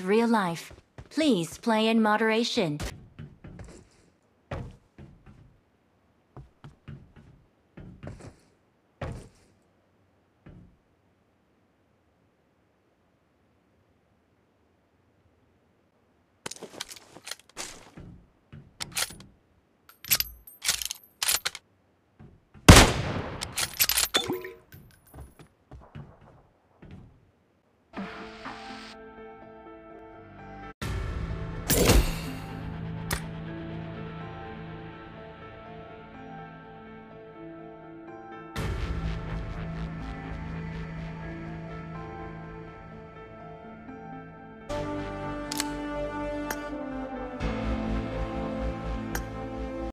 real life. Please play in moderation.